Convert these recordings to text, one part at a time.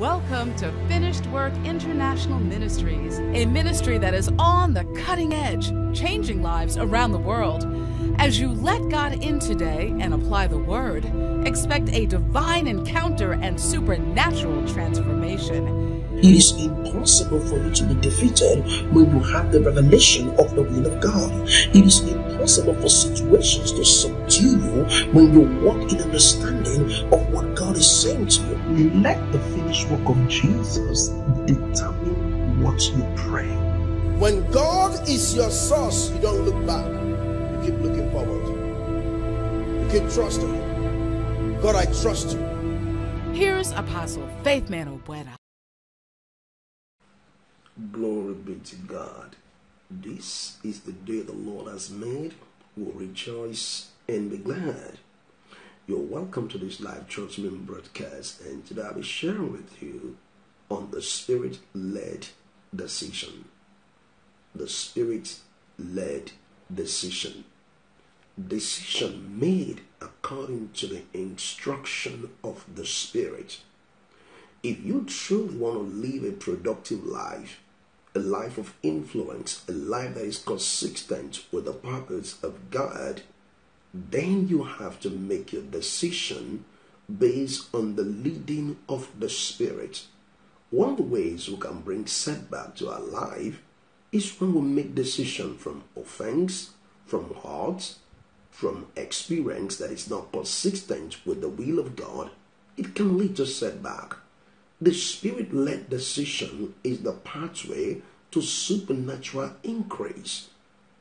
Welcome to Finished Work International Ministries, a ministry that is on the cutting edge, changing lives around the world. As you let God in today and apply the word, expect a divine encounter and supernatural transformation. It is impossible for you to be defeated when you have the revelation of the will of God. It is impossible for situations to subdue you when you walk in understanding of what God is saying to you. Let the finished work of Jesus determine what you pray. When God is your source, you don't look back. You keep looking forward. You keep trusting. God, I trust you. Here's Apostle Faithman Ogboada. Glory be to God. This is the day the Lord has made. We'll rejoice and be glad. You're welcome to this live church meeting broadcast, and today I'll be sharing with you on the spirit led decision. The spirit led decision. Decision made according to the instruction of the spirit. If you truly want to live a productive life, a life of influence, a life that is consistent with the purpose of God, then you have to make your decision based on the leading of the Spirit. One of the ways we can bring setback to our life is when we make decision from offense, from hurt, from experience that is not consistent with the will of God. It can lead to setback. The spirit led decision is the pathway to supernatural increase.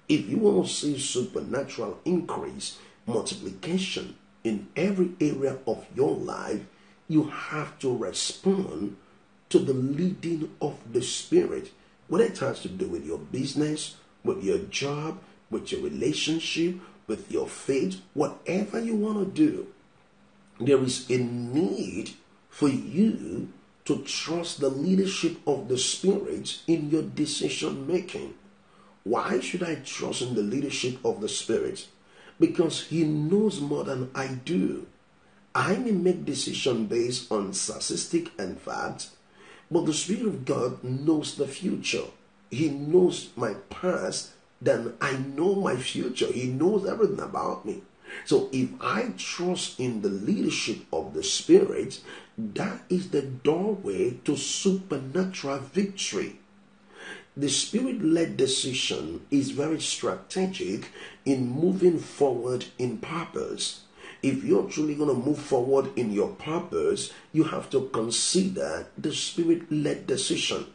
If you want to see supernatural increase, multiplication in every area of your life, you have to respond to the leading of the Spirit. Whether it has to do with your business, with your job, with your relationship, with your faith, whatever you want to do, there is a need for you to trust the leadership of the Spirit in your decision making. Why should I trust in the leadership of the Spirit? Because He knows more than I do. I may make decision based on statistic and fact, but the Spirit of God knows the future. He knows my past than I know my future. He knows everything about me. So if I trust in the leadership of the Spirit, that is the doorway to supernatural victory. The spirit led decision is very strategic in moving forward in purpose. If you're truly going to move forward in your purpose, you have to consider the spirit led decision.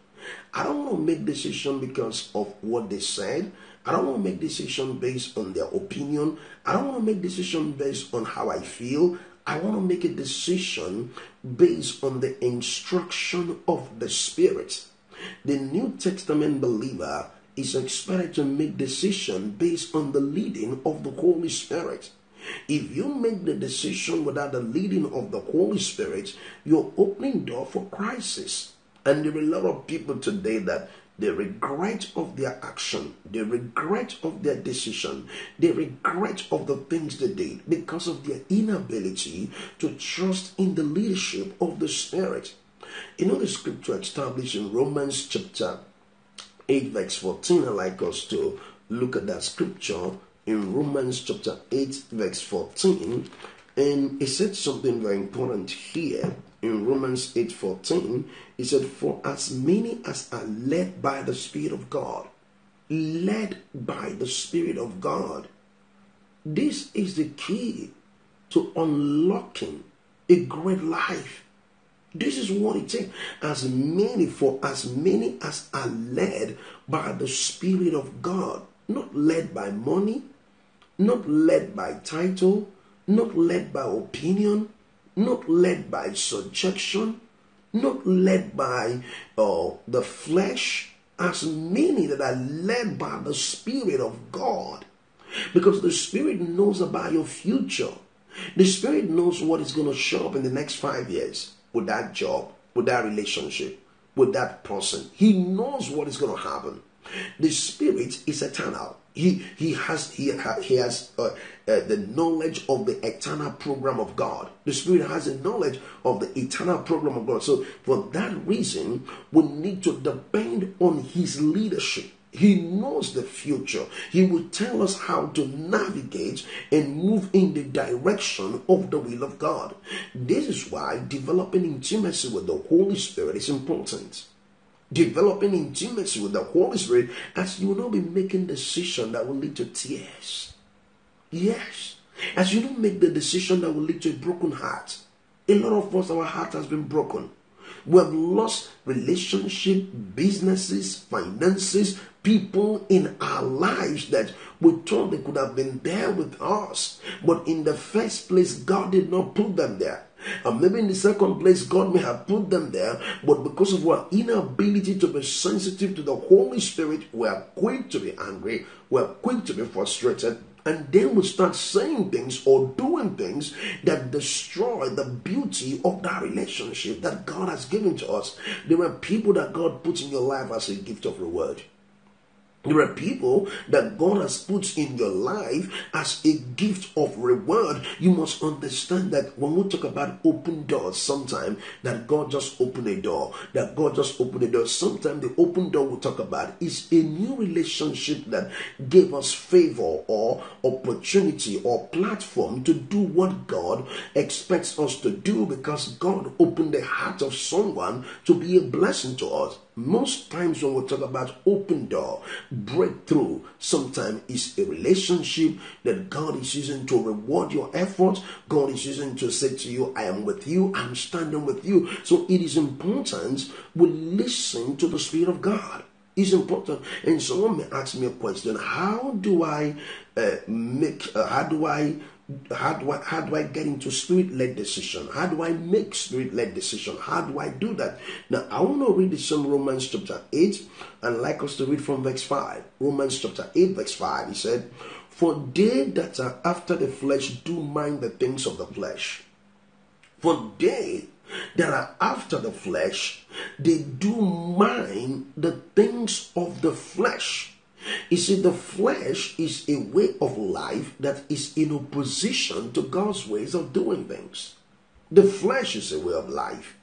I don't want to make decision because of what they said. I don't want to make decision based on their opinion. I don't want to make decision based on how I feel. I want to make a decision based on the instruction of the Spirit. The New Testament believer is expected to make decision based on the leading of the Holy Spirit. If you make the decision without the leading of the Holy Spirit, you're opening door for crisis. And there are a lot of people today that the regret of their action, the regret of their decision, the regret of the things they did because of their inability to trust in the leadership of the Spirit. You know, the scripture established in Romans chapter 8, verse 14. I like us to look at that scripture in Romans chapter 8, verse 14. And it said something very important here in Romans 8:14, he said, For as many as are led by the Spirit of God, led by the Spirit of God. This is the key to unlocking a great life. This is what it takes. As many, for as many as are led by the Spirit of God, not led by money, not led by title, not led by opinion, not led by subjection, not led by uh, the flesh, as many that are led by the Spirit of God. Because the Spirit knows about your future. The Spirit knows what is going to show up in the next five years with that job, with that relationship, with that person. He knows what is going to happen. The Spirit is eternal. He he has he ha, he has uh, uh, the knowledge of the eternal program of God. The Spirit has a knowledge of the eternal program of God. So for that reason, we need to depend on His leadership. He knows the future. He will tell us how to navigate and move in the direction of the will of God. This is why developing intimacy with the Holy Spirit is important developing intimacy with the Holy Spirit as you will not be making decisions that will lead to tears. Yes. As you don't make the decision that will lead to a broken heart. A lot of us, our heart has been broken. We have lost relationship, businesses, finances, people in our lives that we thought they could have been there with us. But in the first place, God did not put them there. And maybe in the second place, God may have put them there, but because of our inability to be sensitive to the Holy Spirit, we are quick to be angry, we are quick to be frustrated, and then we start saying things or doing things that destroy the beauty of that relationship that God has given to us. There are people that God puts in your life as a gift of reward. There are people that God has put in your life as a gift of reward. You must understand that when we talk about open doors, sometimes that God just opened a door, that God just opened a door. Sometimes the open door we talk about is a new relationship that gave us favor or opportunity or platform to do what God expects us to do because God opened the heart of someone to be a blessing to us. Most times when we talk about open door, breakthrough, sometimes is a relationship that God is using to reward your efforts. God is using to say to you, I am with you, I'm standing with you. So it is important we listen to the Spirit of God. It's important. And someone may ask me a question How do I uh, make, uh, how do I how do I how do I get into spirit led decision? How do I make spirit led decision? How do I do that? Now I want to read some Romans chapter 8 and like us to read from verse 5. Romans chapter 8, verse 5. He said, For they that are after the flesh do mind the things of the flesh. For they that are after the flesh, they do mind the things of the flesh you see, the flesh is a way of life that is in opposition to God's ways of doing things. The flesh is a way of life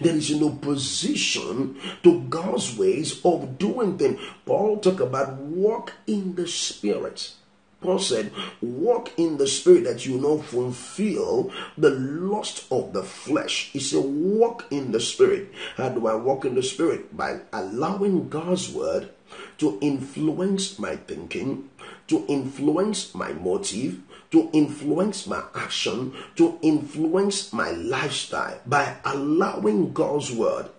that is in opposition to God's ways of doing things. Paul talked about walk in the spirit. Paul said, Walk in the spirit that you know fulfill the lust of the flesh. He said, Walk in the spirit. How do I walk in the spirit? By allowing God's word to influence my thinking, to influence my motive, to influence my action, to influence my lifestyle by allowing God's word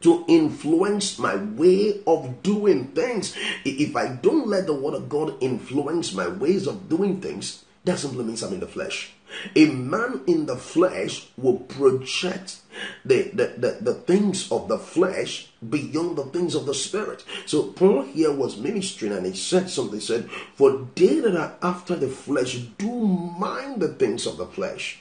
to influence my way of doing things. If I don't let the word of God influence my ways of doing things, that simply means I'm in the flesh. A man in the flesh will project the, the, the, the, things of the flesh beyond the things of the spirit. So Paul here was ministering and he said something, he said, For they that are after the flesh do mind the things of the flesh.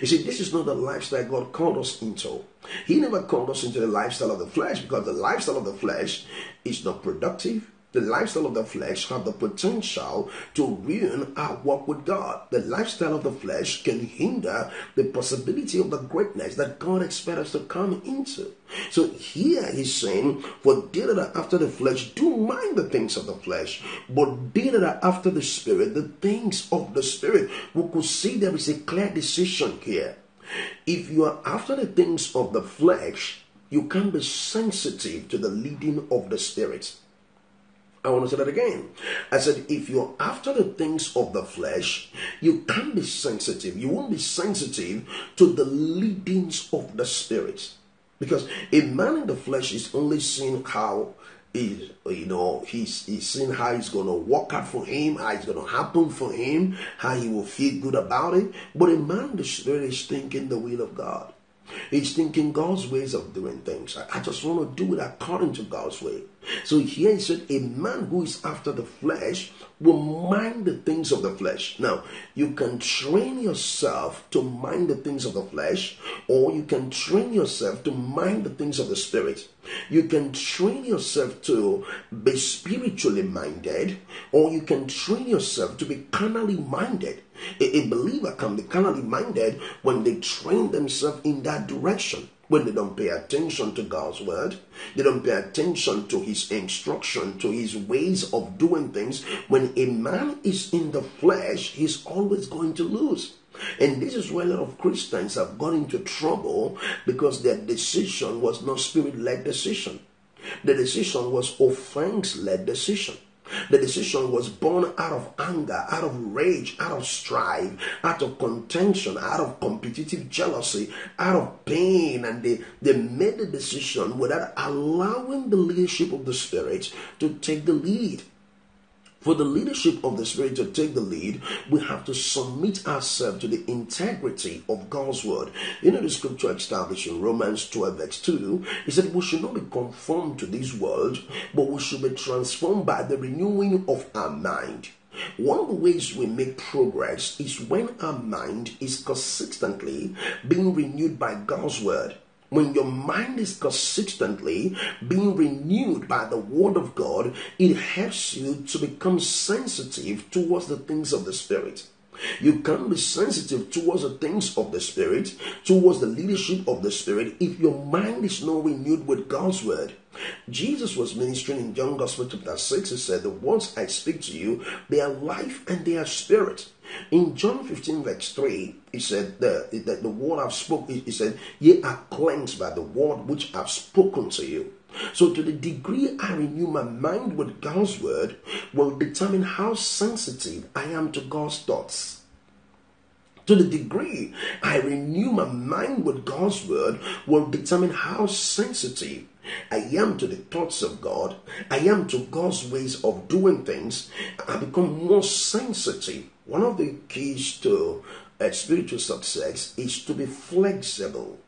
You see, this is not the lifestyle God called us into. He never called us into the lifestyle of the flesh because the lifestyle of the flesh is not productive, the lifestyle of the flesh have the potential to ruin our walk with God. The lifestyle of the flesh can hinder the possibility of the greatness that God expects us to come into. So here he's saying, For they that after the flesh do mind the things of the flesh, but they that after the spirit, the things of the spirit. We could see there is a clear decision here. If you are after the things of the flesh, you can be sensitive to the leading of the spirit. I want to say that again. I said, if you're after the things of the flesh, you can't be sensitive. You won't be sensitive to the leadings of the spirit. Because a man in the flesh is only seeing how is you know he's he's seeing how it's gonna work out for him, how it's gonna happen for him, how he will feel good about it. But a man in the spirit is thinking the will of God. He's thinking God's ways of doing things. I, I just want to do it according to God's way. So here he said, a man who is after the flesh will mind the things of the flesh. Now, you can train yourself to mind the things of the flesh, or you can train yourself to mind the things of the spirit. You can train yourself to be spiritually minded, or you can train yourself to be carnally minded. A, believer can be carnally minded when they train themselves in that direction when they don't pay attention to God's word, they don't pay attention to his instruction, to his ways of doing things. When a man is in the flesh, he's always going to lose. And this is where a lot of Christians have got into trouble because their decision was not spirit led decision. The decision was offense led decision. The decision was born out of anger, out of rage, out of strife, out of contention, out of competitive jealousy, out of pain. And they, they made the decision without allowing the leadership of the Spirit to take the lead. For the leadership of the Spirit to take the lead, we have to submit ourselves to the integrity of God's word. You know, the scripture established in Romans 12, verse 2, he said, We should not be conformed to this world, but we should be transformed by the renewing of our mind. One of the ways we make progress is when our mind is consistently being renewed by God's word when your mind is consistently being renewed by the word of God, it helps you to become sensitive towards the things of the spirit. You can be sensitive towards the things of the Spirit, towards the leadership of the Spirit, if your mind is not renewed with God's word. Jesus was ministering in John Gospel chapter 6. He said, The words I speak to you, they are life and they are spirit. In John 15, verse 3, he said, The, the, the word I've spoken, he said, Ye are cleansed by the word which I've spoken to you. So, to the degree I renew my mind with God's word, will determine how sensitive I am to God's thoughts. To the degree I renew my mind with God's word, will determine how sensitive I am to the thoughts of God. I am to God's ways of doing things. I become more sensitive. One of the keys to spiritual success is to be flexible.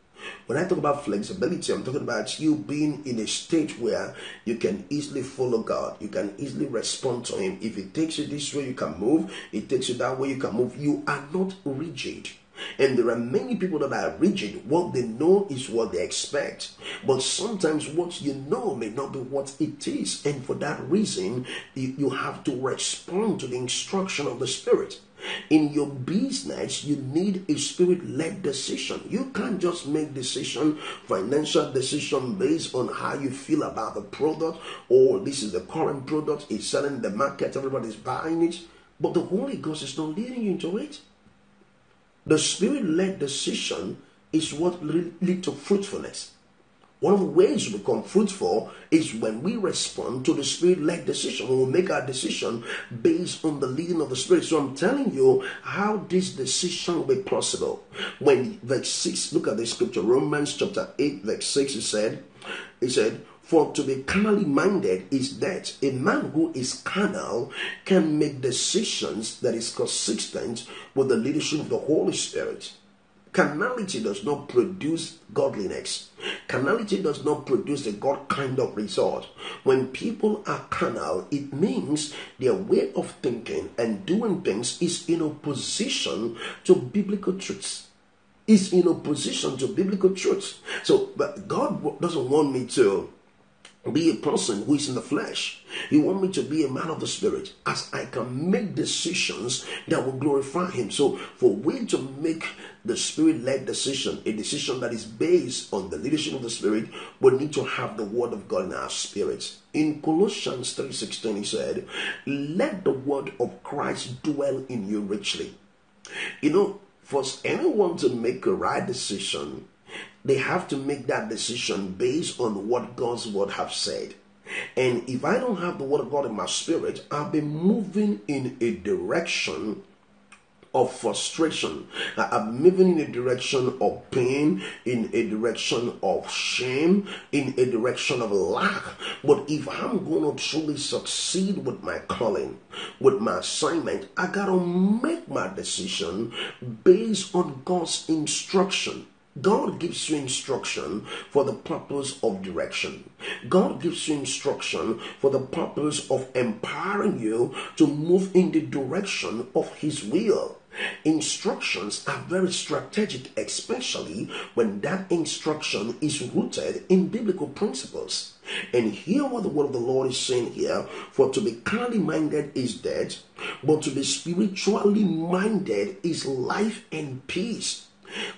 When I talk about flexibility, I'm talking about you being in a state where you can easily follow God. You can easily respond to Him. If it takes you this way, you can move. It takes you that way, you can move. You are not rigid. And there are many people that are rigid. What they know is what they expect. But sometimes what you know may not be what it is. And for that reason, you, have to respond to the instruction of the Spirit. In your business, you need a spirit-led decision. You can't just make decision, financial decision based on how you feel about the product or this is the current product, it's selling the market, everybody's buying it. But the Holy Ghost is not leading you into it. The spirit led decision is what lead to fruitfulness. One of the ways we become fruitful is when we respond to the spirit led decision, when we make our decision based on the leading of the spirit. So I'm telling you how this decision will be possible. When verse 6, look at the scripture, Romans chapter 8, verse 6, it said, it said, for to be carnally minded is that a man who is carnal can make decisions that is consistent with the leadership of the Holy Spirit. Carnality does not produce godliness. Carnality does not produce a God kind of result. When people are carnal, it means their way of thinking and doing things is in opposition to biblical truths. Is in opposition to biblical truths. So, but God doesn't want me to be a person who is in the flesh. You want me to be a man of the spirit as I can make decisions that will glorify him. So for we to make the spirit led decision, a decision that is based on the leadership of the spirit, we need to have the word of God in our spirits. In Colossians 3:16 he said, "Let the word of Christ dwell in you richly." You know, for anyone to make a right decision, they have to make that decision based on what God's word have said. And if I don't have the word of God in my spirit, I'll be moving in a direction of frustration. I'm moving in a direction of pain, in a direction of shame, in a direction of lack. But if I'm going to truly succeed with my calling, with my assignment, I got to make my decision based on God's instruction God gives you instruction for the purpose of direction. God gives you instruction for the purpose of empowering you to move in the direction of His will. Instructions are very strategic, especially when that instruction is rooted in biblical principles. And hear what the word of the Lord is saying here for to be carnally minded is death, but to be spiritually minded is life and peace.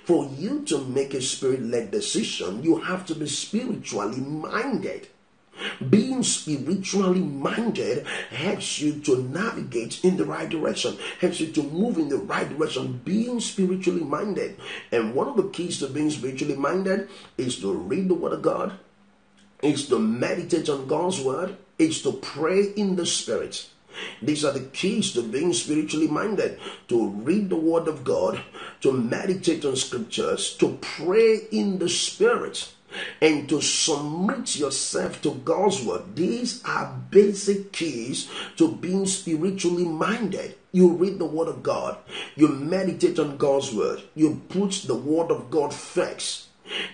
For you to make a spirit led decision, you have to be spiritually minded. Being spiritually minded helps you to navigate in the right direction, helps you to move in the right direction. Being spiritually minded. And one of the keys to being spiritually minded is to read the Word of God, is to meditate on God's Word, is to pray in the Spirit. These are the keys to being spiritually minded to read the Word of God, to meditate on Scriptures, to pray in the Spirit and to submit yourself to God's word. These are basic keys to being spiritually minded. You read the word of God, you meditate on God's word, you put the word of God first.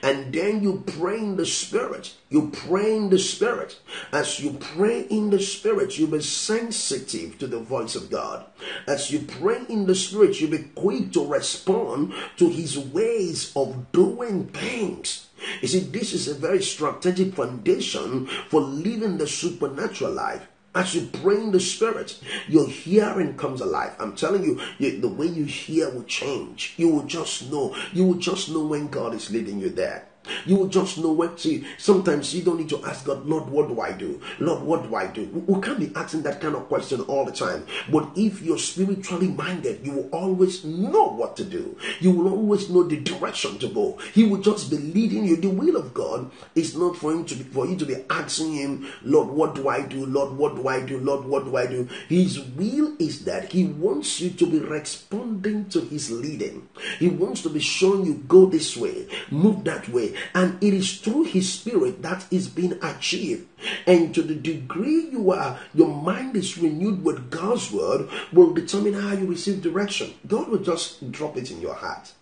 And then you pray in the spirit. You pray in the spirit. As you pray in the spirit, you be sensitive to the voice of God. As you pray in the spirit, you be quick to respond to his ways of doing things. You see, this is a very strategic foundation for living the supernatural life. As you pray in the spirit, your hearing comes alive. I'm telling you, you, the way you hear will change. You will just know. You will just know when God is leading you there. You will just know what to. Sometimes you don't need to ask God, Lord, what do I do? Lord, what do I do? We can't be asking that kind of question all the time. But if you're spiritually minded, you will always know what to do. You will always know the direction to go. He will just be leading you. The will of God is not for him to be, for you to be asking him, Lord, what do I do? Lord, what do I do? Lord, what do I do? His will is that he wants you to be responding to his leading. He wants to be showing you go this way, move that way, and it is through his spirit that is being achieved. And to the degree you are your mind is renewed with god's word will determine how you receive direction. God will just drop it in your heart.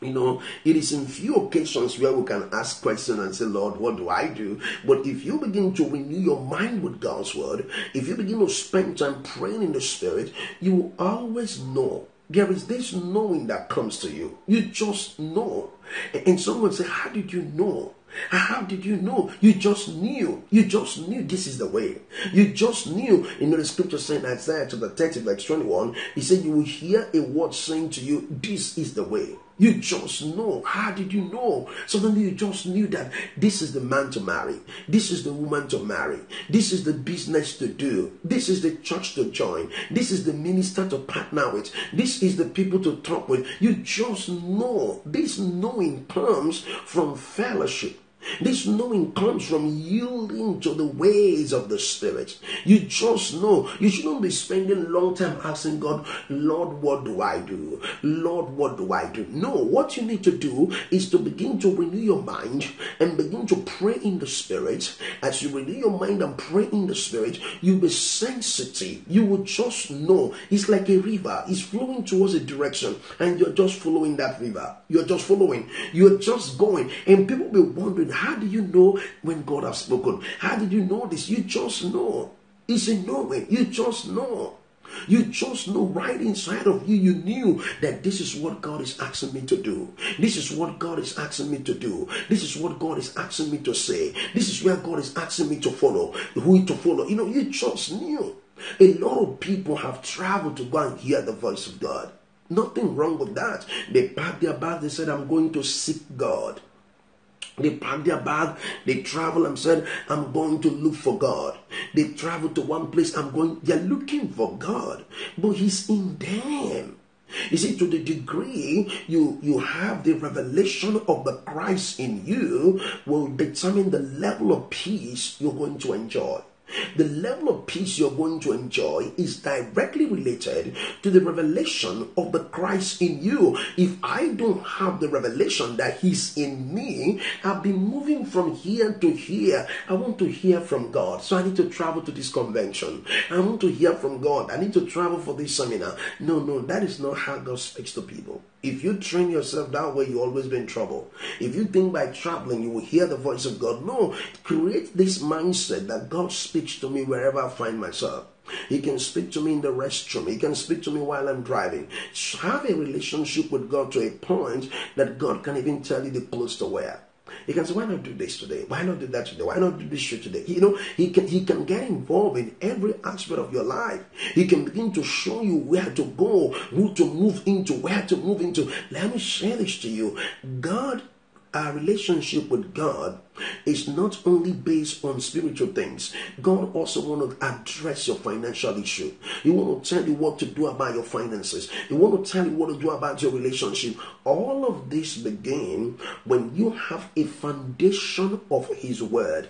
You know, it is in few occasions where we can ask questions and say, Lord, what do I do? But if you begin to renew your mind with God's word, if you begin to spend time praying in the spirit, you will always know there is this knowing that comes to you. You just know. And someone say, How did you know? How did you know? You just knew. You just knew this is the way. You just knew. You know, the scripture saying Isaiah chapter 30, verse 21, he said, You will hear a word saying to you, This is the way. You just know. How did you know? Suddenly you just knew that this is the man to marry. This is the woman to marry. This is the business to do. This is the church to join. This is the minister to partner with. This is the people to talk with. You just know. This knowing comes from fellowship. This knowing comes from yielding to the ways of the Spirit. You just know. You shouldn't be spending long time asking God, Lord, what do I do? Lord, what do I do? No, what you need to do is to begin to renew your mind and begin to pray in the Spirit. As you renew your mind and pray in the Spirit, you'll be sensitive. You will just know. It's like a river. It's flowing towards a direction and you're just following that river. You're just following. You're just going. And people will be wondering, how do you know when God has spoken? How did you know this? You just know. It's a knowing. You just know. You just know right inside of you, you knew that this is what God is asking me to do. This is what God is asking me to do. This is what God is asking me to say. This is where God is asking me to follow, who to follow. You know, you just knew. A lot of people have traveled to go and hear the voice of God. Nothing wrong with that. They packed their bag, they said, I'm going to seek God. They pack their bag, they travel and said, I'm going to look for God. They travel to one place, I'm going, they're looking for God, but He's in them. You see, to the degree you, you have the revelation of the Christ in you, will determine the level of peace you're going to enjoy. The level of peace you're going to enjoy is directly related to the revelation of the Christ in you. If I don't have the revelation that He's in me, I've been moving from here to here. I want to hear from God. So I need to travel to this convention. I want to hear from God. I need to travel for this seminar. No, no, that is not how God speaks to people. If you train yourself that way, you always be in trouble. If you think by traveling you will hear the voice of God, no. Create this mindset that God speaks to me wherever I find myself. He can speak to me in the restroom. He can speak to me while I'm driving. Have a relationship with God to a point that God can even tell you the clothes to wear. He can say, why not do this today? Why not do that today? Why not do this shoot today? You know, he can he can get involved in every aspect of your life. He can begin to show you where to go, who to move into, where to move into. Let me share this to you. God our relationship with God is not only based on spiritual things. God also want to address your financial issue. He want to tell you what to do about your finances. He want to tell you what to do about your relationship. All of this begin when you have a foundation of His Word.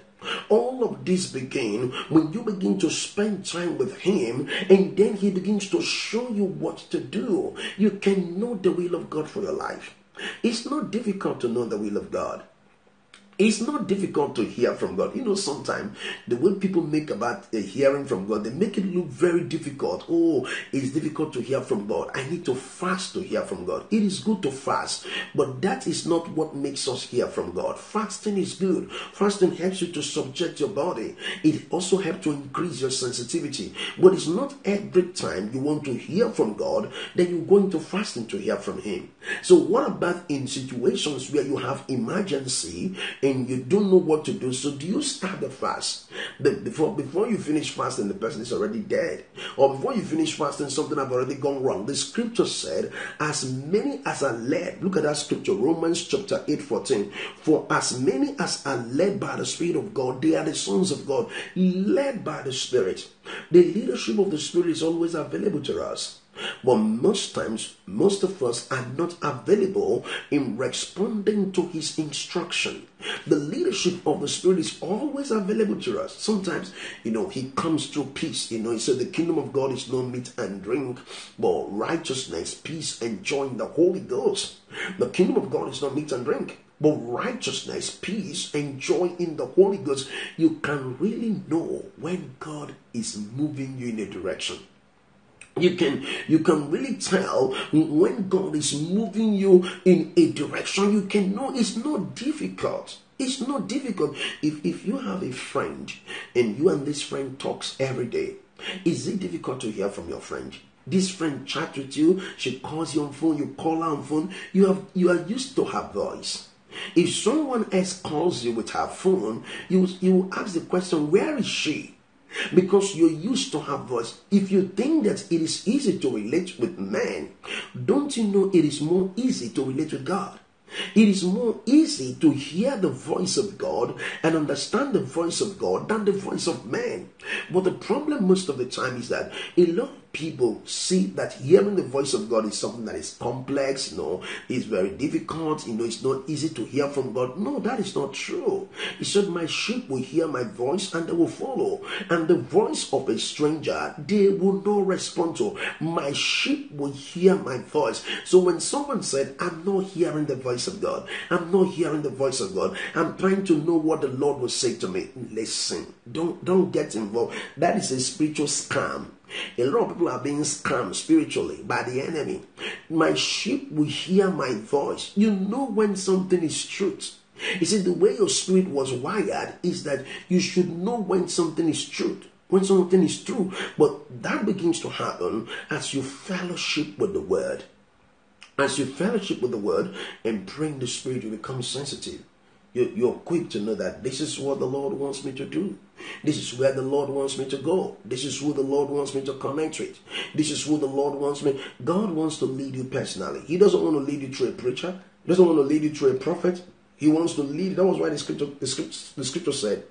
All of this begin when you begin to spend time with Him and then He begins to show you what to do. You can know the will of God for your life. It's not difficult to know the will of God. It's not difficult to hear from God. You know, sometimes the way people make about uh, hearing from God, they make it look very difficult. Oh, it's difficult to hear from God. I need to fast to hear from God. It is good to fast, but that is not what makes us hear from God. Fasting is good. Fasting helps you to subject your body. It also helps to increase your sensitivity. But it's not every time you want to hear from God that you're going to fasting to hear from Him. So, what about in situations where you have emergency? You don't know what to do. So do you start the fast? The, before before you finish fasting, the person is already dead. Or before you finish fasting, something have already gone wrong. The scripture said, as many as are led, look at that scripture, Romans chapter 8, 14. For as many as are led by the Spirit of God, they are the sons of God, led by the Spirit. The leadership of the Spirit is always available to us. But most times, most of us are not available in responding to his instruction. The leadership of the Spirit is always available to us. Sometimes, you know, he comes through peace. You know, he said the kingdom of God is no meat and drink, but righteousness, peace, and joy in the Holy Ghost. The kingdom of God is not meat and drink but righteousness, peace, and joy in the Holy Ghost, you can really know when God is moving you in a direction you can you can really tell when god is moving you in a direction you can know it's not difficult. It's not difficult. If if you have a friend and you and this friend talks every day is it difficult to hear from your friend? This friend chat with you she calls you on phone you call her on phone. You have you are used to her voice. If someone else calls you with her phone you you ask the question where is she because you're used to her voice. If you think that it is easy to relate with men, don't you know it is more easy to relate with God? It is more easy to hear the voice of God and understand the voice of God than the voice of man. But the problem most of the time is that a lot people see that hearing the voice of God is something that is complex, you know, it's very difficult, you know, it's not easy to hear from God. No, that is not true. He said, My sheep will hear my voice and they will follow. And the voice of a stranger, they will not respond to. My sheep will hear my voice. So when someone said, I'm not hearing the voice of God, I'm not hearing the voice of God, I'm trying to know what the Lord will say to me. Listen, don't don't get involved. That is a spiritual scam a lot of people are being scammed spiritually by the enemy. My sheep will hear my voice. You know when something is truth. You see, the way your spirit was wired is that you should know when something is truth, when something is true. But that begins to happen as you fellowship with the word. As you fellowship with the word and pray in the spirit, you become sensitive. You're quick to know that this is what the Lord wants me to do. This is where the Lord wants me to go. This is who the Lord wants me to connect with. This is who the Lord wants me. God wants to lead you personally. He doesn't want to lead you through a preacher. He doesn't want to lead you through a prophet. He wants to lead. That was why the scripture, the scripture, the scripture said,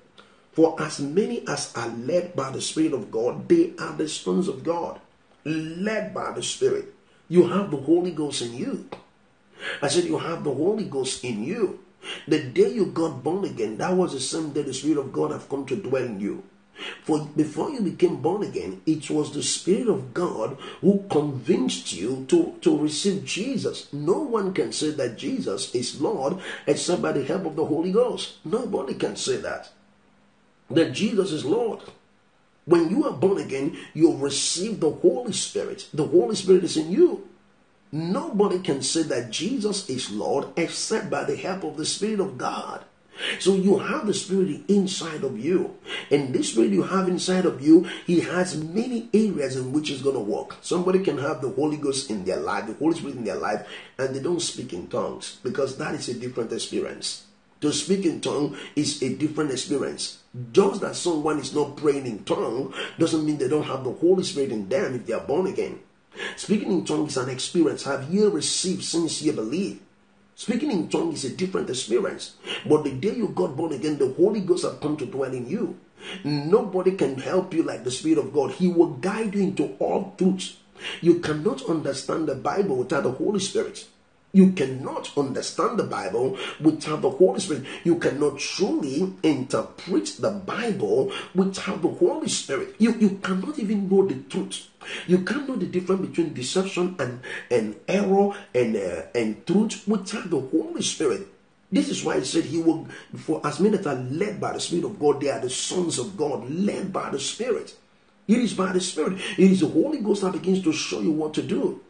For as many as are led by the Spirit of God, they are the sons of God. Led by the Spirit. You have the Holy Ghost in you. I said, You have the Holy Ghost in you. The day you got born again, that was the same day the Spirit of God have come to dwell in you. For before you became born again, it was the Spirit of God who convinced you to, to receive Jesus. No one can say that Jesus is Lord except by the help of the Holy Ghost. Nobody can say that. That Jesus is Lord. When you are born again, you have received the Holy Spirit. The Holy Spirit is in you. Nobody can say that Jesus is Lord except by the help of the Spirit of God. So you have the Spirit inside of you. And this Spirit you have inside of you, He has many areas in which He's going to work. Somebody can have the Holy Ghost in their life, the Holy Spirit in their life, and they don't speak in tongues because that is a different experience. To speak in tongue is a different experience. Just that someone is not praying in tongue doesn't mean they don't have the Holy Spirit in them if they are born again. Speaking in tongues is an experience. Have you received since you believe? Speaking in tongues is a different experience. But the day you got born again, the Holy Ghost have come to dwell in you. Nobody can help you like the Spirit of God. He will guide you into all truth. You cannot understand the Bible without the Holy Spirit. You cannot understand the Bible without the Holy Spirit. You cannot truly interpret the Bible without the Holy Spirit. You, you cannot even know the truth. You can't know the difference between deception and, and error and, uh, and truth without the Holy Spirit. This is why he said he will, for as many that are led by the Spirit of God, they are the sons of God, led by the Spirit. It is by the Spirit. It is the Holy Ghost that begins to show you what to do.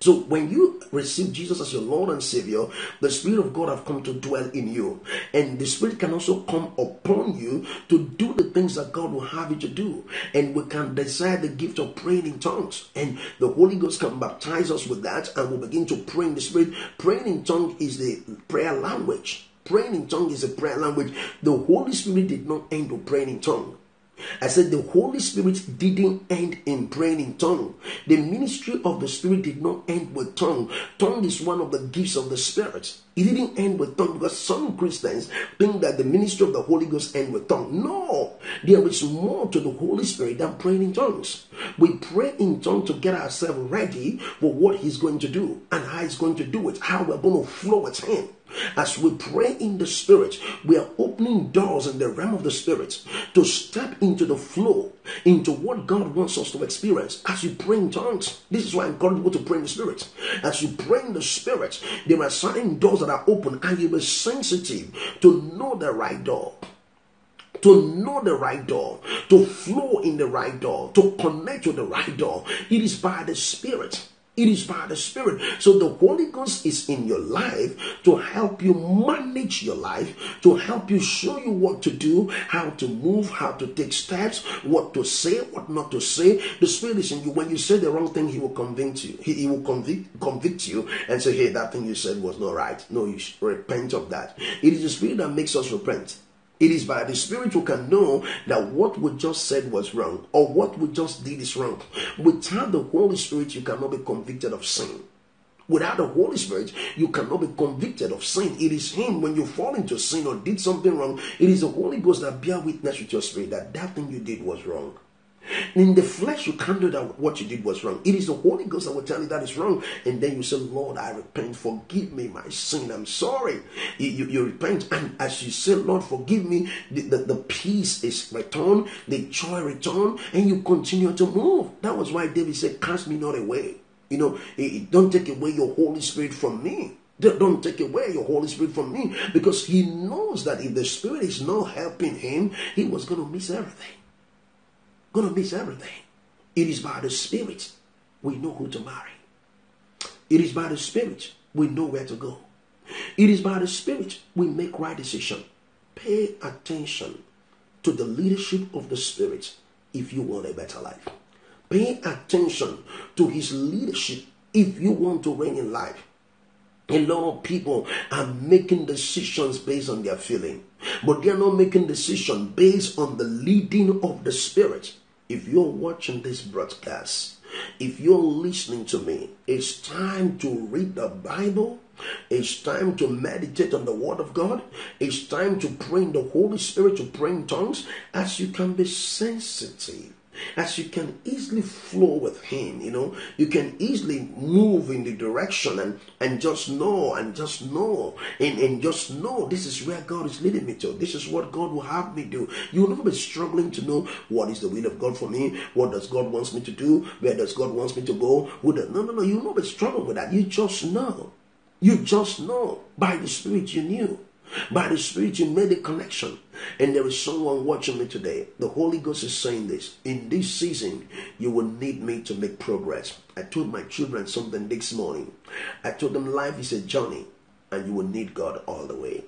So when you receive Jesus as your Lord and Savior, the Spirit of God have come to dwell in you. And the Spirit can also come upon you to do the things that God will have you to do. And we can desire the gift of praying in tongues. And the Holy Ghost can baptize us with that and we'll begin to pray in the Spirit. Praying in tongues is the prayer language. Praying in tongues is a prayer language. The Holy Spirit did not end with praying in tongues. I said the Holy Spirit didn't end in praying in tongue. The ministry of the Spirit did not end with tongue. Tongue is one of the gifts of the Spirit. It didn't end with tongue because some Christians think that the ministry of the Holy Ghost end with tongue. No, there is more to the Holy Spirit than praying in tongues. We pray in tongue to get ourselves ready for what He's going to do and how He's going to do it, how we're going to flow with Him. As we pray in the Spirit, we are opening doors in the realm of the Spirit to step into the flow, into what God wants us to experience. As you pray in tongues, this is why I encourage you to pray in the Spirit. As you pray in the Spirit, there are certain doors that are open, and you be sensitive to know the right door to know the right door, to flow in the right door, to connect to the right door. It is by the Spirit. It is by the Spirit. So the Holy Ghost is in your life to help you manage your life, to help you show you what to do, how to move, how to take steps, what to say, what not to say. The Spirit is in you. When you say the wrong thing, He will convict you. He, he will convict, convict you and say, hey, that thing you said was not right. No, you repent of that. It is the Spirit that makes us repent. It is by the Spirit you can know that what we just said was wrong or what we just did is wrong. Without the Holy Spirit, you cannot be convicted of sin. Without the Holy Spirit, you cannot be convicted of sin. It is Him when you fall into sin or did something wrong. It is the Holy Ghost that bear witness with your spirit that that thing you did was wrong. In the flesh, you can't do that what you did was wrong. It is the Holy Ghost that will tell you that is wrong. And then you say, Lord, I repent. Forgive me my sin. I'm sorry. You, you, you repent. And as you say, Lord, forgive me, the, the, the peace is returned, the joy returned, and you continue to move. That was why David said, Cast me not away. You know, don't take away your Holy Spirit from me. Don't take away your Holy Spirit from me because he knows that if the Spirit is not helping him, he was going to miss everything going to miss everything. It is by the Spirit we know who to marry. It is by the Spirit we know where to go. It is by the Spirit we make right decision. Pay attention to the leadership of the Spirit if you want a better life. Pay attention to His leadership if you want to reign in life. A lot of people are making decisions based on their feeling, but they are not making decisions based on the leading of the Spirit. If you're watching this broadcast, if you're listening to me, it's time to read the Bible. It's time to meditate on the Word of God. It's time to pray in the Holy Spirit, to pray in tongues, as you can be sensitive as you can easily flow with him you know you can easily move in the direction and and just know and just know and, and just know this is where god is leading me to. This is what god will have me do. You will not be struggling to know what is the will of god for me what does god wants me to do where does god wants me to go with it no no no you will not be struggling with that. You just know. You just know by the spirit you knew By the Spirit, you made a connection. And there is someone watching me today. The Holy Ghost is saying this. In this season, you will need me to make progress. I told my children something this morning. I told them life is a journey and you will need God all the way.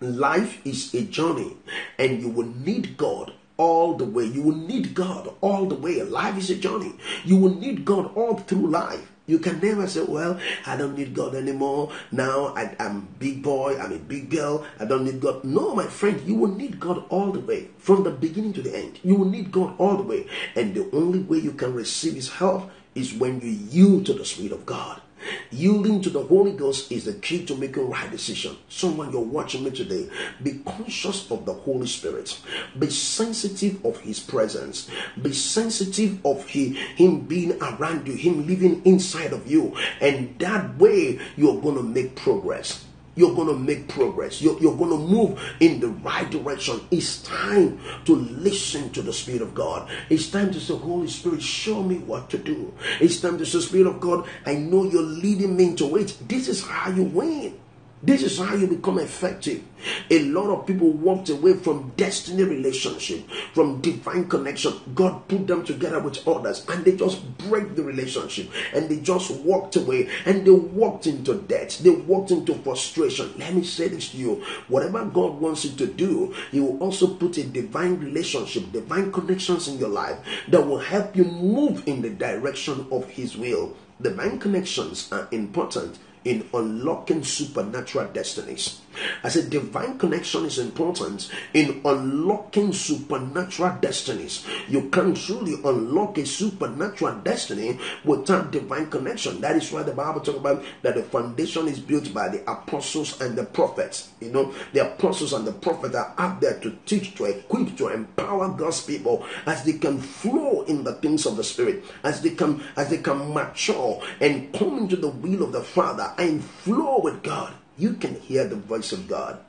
Life is a journey and you will need God all the way. You will need God all the way. Life is a journey. You will need God all through life. You can never say, Well, I don't need God anymore. Now I, am big boy, I'm a big girl, I don't need God. No, my friend, you will need God all the way, from the beginning to the end. You will need God all the way. And the only way you can receive His help is when you yield to the Spirit of God. Yielding to the Holy Ghost is the key to making right decision. Someone you're watching me today, be conscious of the Holy Spirit. Be sensitive of His presence. Be sensitive of he, Him being around you, Him living inside of you. And that way you're going to make progress you're going to make progress. You're, you're going to move in the right direction. It's time to listen to the Spirit of God. It's time to say, Holy Spirit, show me what to do. It's time to say, Spirit of God, I know you're leading me into it. This is how you win. This is how you become effective. A lot of people walked away from destiny relationship, from divine connection. God put them together with others and they just break the relationship and they just walked away and they walked into debt. They walked into frustration. Let me say this to you. Whatever God wants you to do, He will also put a divine relationship, divine connections in your life that will help you move in the direction of His will. Divine connections are important in unlocking supernatural destinies. I said divine connection is important in unlocking supernatural destinies. You can't truly unlock a supernatural destiny without divine connection. That is why the Bible talks about that the foundation is built by the apostles and the prophets. You know, the apostles and the prophets are up there to teach, to equip, to empower God's people as they can flow in the things of the Spirit, as they can as they can mature and come into the will of the Father and flow with God you can hear the voice of God.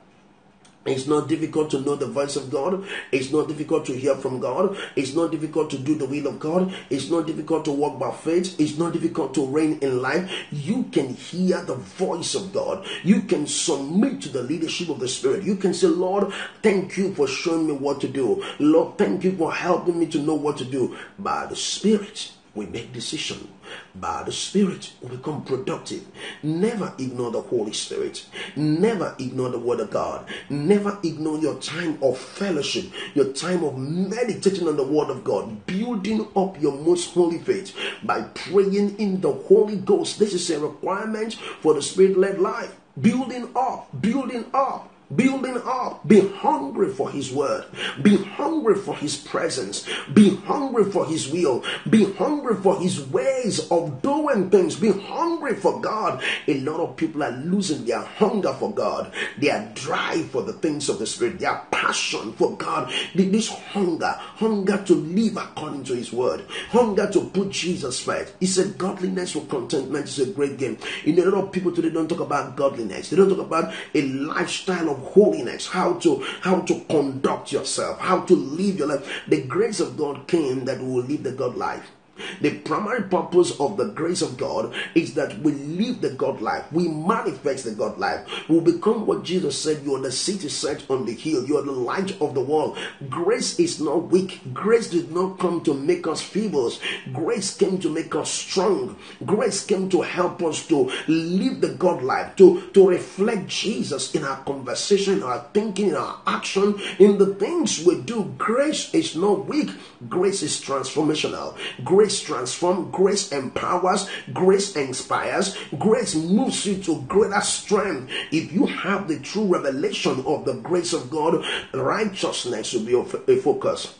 It's not difficult to know the voice of God. It's not difficult to hear from God. It's not difficult to do the will of God. It's not difficult to walk by faith. It's not difficult to reign in life. You can hear the voice of God. You can submit to the leadership of the Spirit. You can say, Lord, thank you for showing me what to do. Lord, thank you for helping me to know what to do. By the Spirit, we make decision by the Spirit we become productive. Never ignore the Holy Spirit. Never ignore the Word of God. Never ignore your time of fellowship, your time of meditating on the Word of God, building up your most holy faith by praying in the Holy Ghost. This is a requirement for the Spirit led life. Building up, building up building up. Be hungry for His word. Be hungry for His presence. Be hungry for His will. Be hungry for His ways of doing things. Be hungry for God. A lot of people are losing their hunger for God, their drive for the things of the Spirit, their passion for God. This hunger, hunger to live according to His word, hunger to put Jesus first. He said, Godliness with contentment is a great game. You know, a lot of people today don't talk about godliness, they don't talk about a lifestyle of holiness, how to how to conduct yourself, how to live your life. The grace of God came that we will live the God life. The primary purpose of the grace of God is that we live the God life. We manifest the God life. We become what Jesus said You are the city set on the hill. You are the light of the world. Grace is not weak. Grace did not come to make us feeble. Grace came to make us strong. Grace came to help us to live the God life, to, to reflect Jesus in our conversation, our thinking, in our action, in the things we do. Grace is not weak. Grace is transformational. Grace Grace transforms, grace empowers, grace inspires, grace moves you to greater strength. If you have the true revelation of the grace of God, righteousness will be a focus.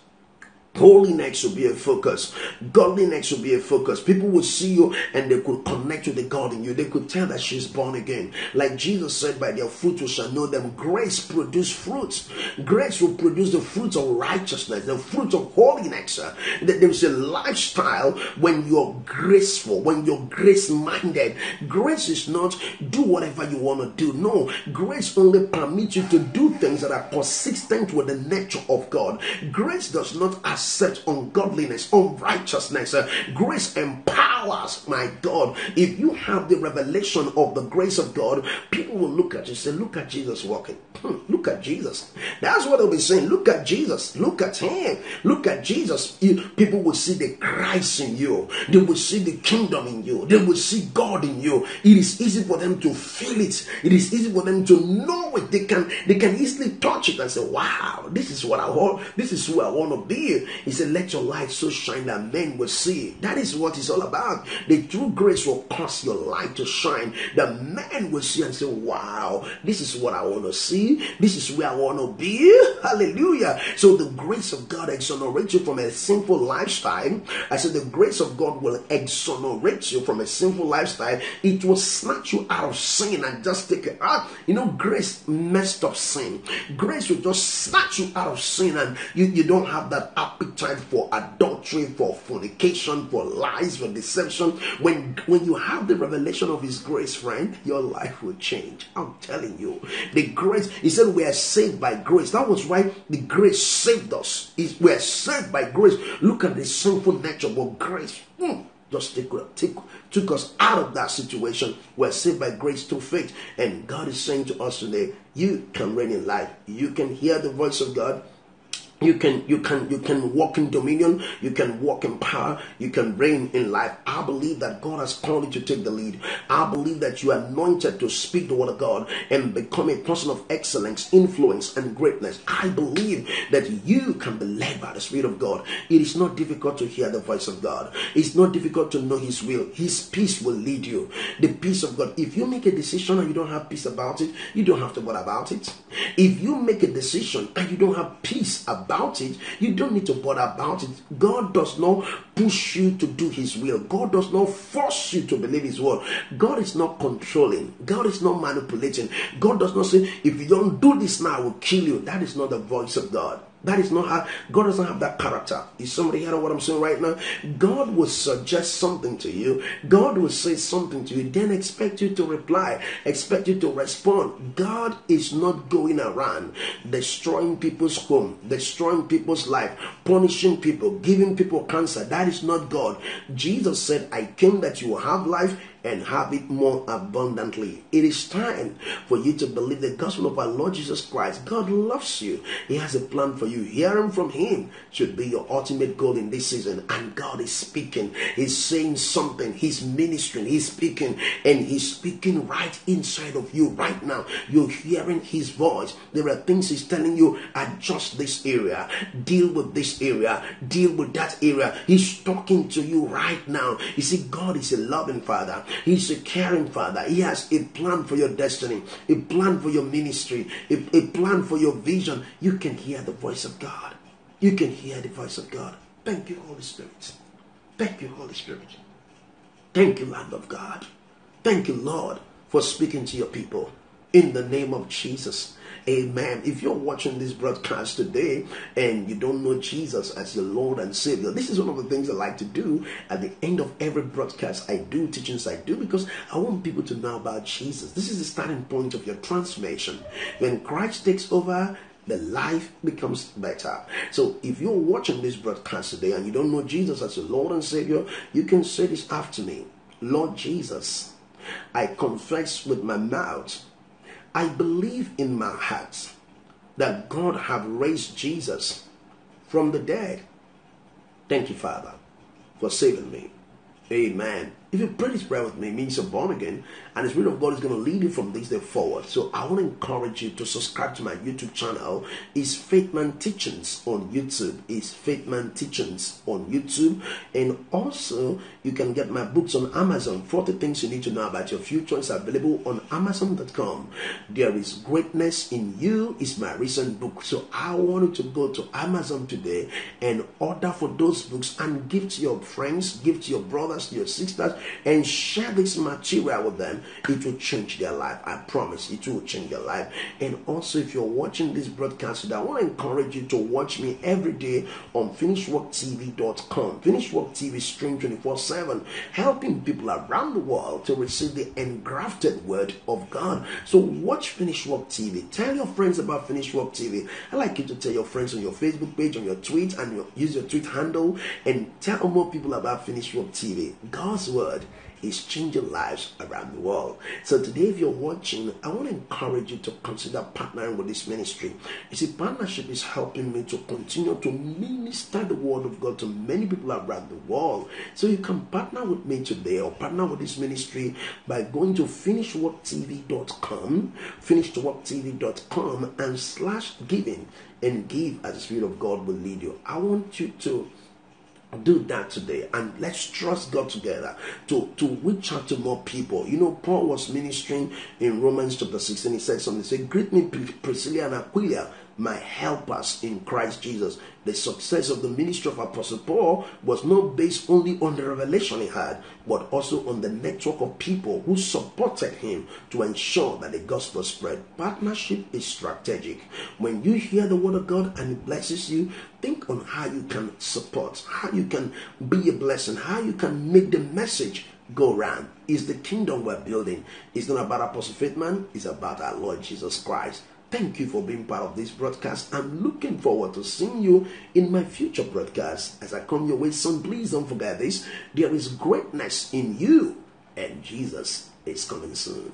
Holiness should be a focus. Godliness should be a focus. People would see you and they could connect to the God in you. They could tell that she's born again. Like Jesus said, by their fruit you shall know them. Grace produce fruits. Grace will produce the fruits of righteousness, the fruit of holiness. There's a lifestyle when you're graceful, when you're grace minded. Grace is not do whatever you want to do. No, grace only permits you to do things that are consistent with the nature of God. Grace does not ask accept ungodliness, unrighteousness. Uh, grace empowers, my God. If you have the revelation of the grace of God, people will look at you and say, Look at Jesus walking. Hmm, look at Jesus. That's what they'll be saying. Look at Jesus. Look at him. Look at Jesus. People will see the Christ in you. They will see the kingdom in you. They will see God in you. It is easy for them to feel it. It is easy for them to know it. They can they can easily touch it and say, Wow, this is what I want. This is who I want to be. He said, Let your light so shine that men will see. That is what it's all about. The true grace will cause your light to shine. The men will see and say, Wow, this is what I want to see. This is where I want to be. Hallelujah. So the grace of God exonerates you from a sinful lifestyle. I said the grace of God will exonerate you from a sinful lifestyle. It will snatch you out of sin and just take it out. You know, grace messed up sin. Grace will just snatch you out of sin and you, you don't have that for adultery, for fornication, for lies, for deception. When when you have the revelation of his grace, friend, your life will change. I'm telling you. The grace, he said we are saved by grace. That was why the grace saved us. We are saved by grace. Look at the sinful nature, but grace hmm, just take, take, took us out of that situation. We're saved by grace through faith. And God is saying to us today, you can reign in life. You can hear the voice of God you can you can you can walk in dominion you can walk in power you can reign in life. I believe that god has called you to take the lead. I believe that you are anointed to speak the word of god and become a person of excellence influence and greatness. I believe that you can be led by the spirit of god. It is not difficult to hear the voice of god. It's not difficult to know his will. His peace will lead you. The peace of god. If you make a decision and you don't have peace about it you don't have to worry about it. If you make a decision and you don't have peace about about it. You don't need to bother about it. God does not push you to do His will. God does not force you to believe His word. God is not controlling. God is not manipulating. God does not say, if you don't do this now, I will kill you. That is not the voice of God. That is not how God doesn't have that character. Is somebody hearing what I'm saying right now? God will suggest something to you. God will say something to you, then expect you to reply, expect you to respond. God is not going around destroying people's home, destroying people's life, punishing people, giving people cancer. That is not God. Jesus said, I came that you will have life and have it more abundantly. It is time for you to believe the gospel of our Lord Jesus Christ. God loves you. He has a plan for you. Hearing from Him should be your ultimate goal in this season. And God is speaking. He's saying something. He's ministering. He's speaking. And He's speaking right inside of you right now. You're hearing His voice. There are things He's telling you adjust this area, deal with this area, deal with that area. He's talking to you right now. You see, God is a loving Father. He's a caring father. He has a plan for your destiny, a plan for your ministry, a, a plan for your vision. You can hear the voice of God. You can hear the voice of God. Thank you, Holy Spirit. Thank you, Holy Spirit. Thank you, Lamb of God. Thank you, Lord, for speaking to your people. In the name of Jesus. Amen. If you're watching this broadcast today and you don't know Jesus as your Lord and Savior, this is one of the things I like to do at the end of every broadcast I do, teachings I do, because I want people to know about Jesus. This is the starting point of your transformation. When Christ takes over, the life becomes better. So if you're watching this broadcast today and you don't know Jesus as your Lord and Savior, you can say this after me Lord Jesus, I confess with my mouth I believe in my heart that God have raised Jesus from the dead. Thank you, Father, for saving me. Amen. If you pray this prayer with me, it means you're born again, and the Spirit of God is going to lead you from this day forward. So I want to encourage you to subscribe to my YouTube channel. It's Faithman Teachings on YouTube. It's Faithman Teachings on YouTube, and also you can get my books on Amazon. 40 things you need to know about your future is available on Amazon.com. There is greatness in you is my recent book. So I want you to go to Amazon today and order for those books and give to your friends, give to your brothers, your sisters and share this material with them, it will change their life. I promise it will change their life. And also, if you're watching this broadcast I want to encourage you to watch me every day on finishedworktv.com. Finishedwork TV stream 24 7, helping people around the world to receive the engrafted word of God. So, watch Finished Work TV. Tell your friends about Finished Work TV. I like you to tell your friends on your Facebook page, on your tweet, and your, use your tweet handle and tell more people about Finished Work TV. God's word is changing lives around the world. So today, if you're watching, I want to encourage you to consider partnering with this ministry. You see, partnership is helping me to continue to minister the word of God to many people around the world. So you can partner with me today or partner with this ministry by going to finishedworktv.com, finishedworktv.com and slash giving and give as the Spirit of God will lead you. I want you to do that today and let's trust God together to, to reach out to more people. You know, Paul was ministering in Romans chapter 16. He said something. He said, Greet me, Priscilla and Aquila, my helpers in Christ Jesus. The success of the ministry of Apostle Paul was not based only on the revelation he had, but also on the network of people who supported him to ensure that the gospel spread. Partnership is strategic. When you hear the word of God and it blesses you, think on how you can support, how you can be a blessing, how you can make the message go round. Is the kingdom we're building. It's not about Apostle Faithman, it's about our Lord Jesus Christ. Thank you for being part of this broadcast. I'm looking forward to seeing you in my future broadcast. As I come your way son, please don't forget this. There is greatness in you, and Jesus is coming soon.